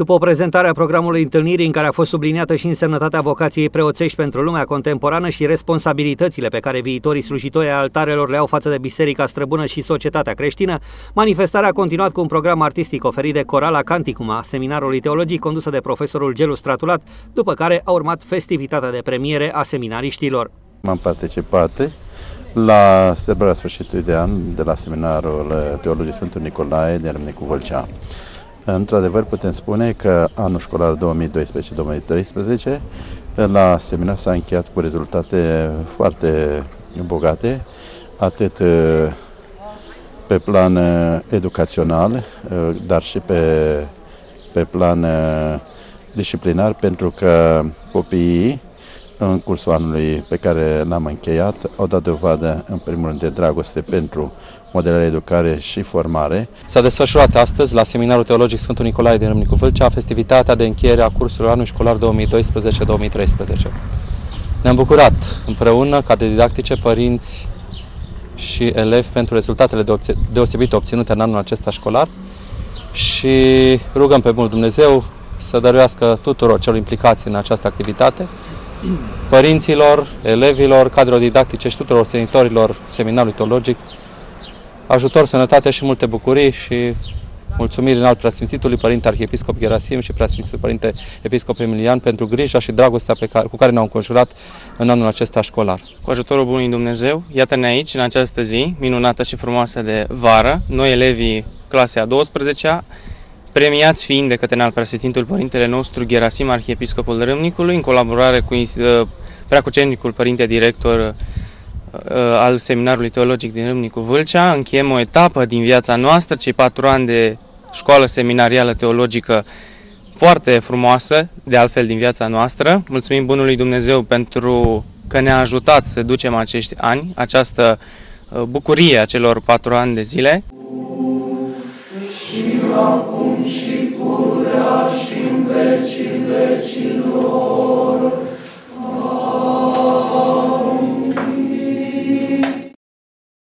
După o prezentare a programului întâlnirii în care a fost subliniată și însemnătatea vocației preoțești pentru lumea contemporană și responsabilitățile pe care viitorii slujitori ai altarelor le au față de Biserica Străbună și societatea creștină, manifestarea a continuat cu un program artistic oferit de Corala Canticuma, seminarului teologic condusă de profesorul Gelu Stratulat, după care a urmat festivitatea de premiere a seminariștilor. Am participat la sărbătoarea sfârșitului de an de la seminarul teologic Sfântul Nicolae din Râmnicu Vâlcea. Într-adevăr, putem spune că anul școlar 2012-2013 la seminar s-a încheiat cu rezultate foarte bogate, atât uh, pe plan uh, educațional, uh, dar și pe, pe plan disciplinar, pentru că copiii în cursul anului pe care l-am încheiat au dat dovadă, în primul rând, de dragoste pentru modelare, educare și formare. S-a desfășurat astăzi la Seminarul Teologic Sfântul Nicolae din Râmnicu Vâlcea festivitatea de încheiere a cursului anului școlar 2012-2013. Ne-am bucurat împreună, ca de didactice, părinți și elevi pentru rezultatele deosebite obținute în anul acesta școlar și rugăm pe mult Dumnezeu să dăruiască tuturor celor implicați în această activitate părinților, elevilor, cadrelor didactice și tuturor senitorilor seminarului teologic, ajutor, sănătate și multe bucurii și mulțumiri în alt preasfințitului Părinte Arhiepiscop Gerasim și preasfințitul Părinte Episcop Emilian pentru grija și dragostea pe care, cu care ne-au înconjurat în anul acesta școlar. Cu ajutorul Bunului Dumnezeu, iată-ne aici, în această zi minunată și frumoasă de vară, noi elevii clasei a 12-a, premiați fiind de către înalt preasfințitul Părintele nostru Gerasim, Arhiepiscopul Râmnicului, în colaborare cu uh, preacucernicul Părinte Director uh, al Seminarului Teologic din Râmnicu Vâlcea. Încheiem o etapă din viața noastră, cei patru ani de școală seminarială teologică foarte frumoasă, de altfel din viața noastră. Mulțumim Bunului Dumnezeu pentru că ne-a ajutat să ducem acești ani, această uh, bucurie a celor patru ani de zile. Și